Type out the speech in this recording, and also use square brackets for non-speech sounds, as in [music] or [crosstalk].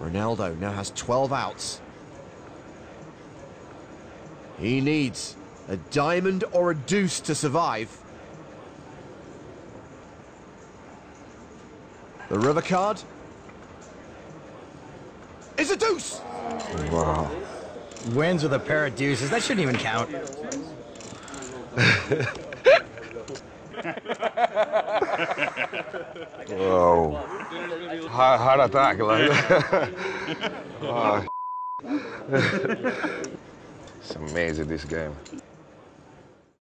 Ronaldo now has 12 outs. He needs a diamond or a deuce to survive. The river card is a deuce. Wow. Wins with a pair of deuces. That shouldn't even count. [laughs] Whoa. Heart, heart attack. Like. [laughs] oh, [laughs] it's amazing, this game.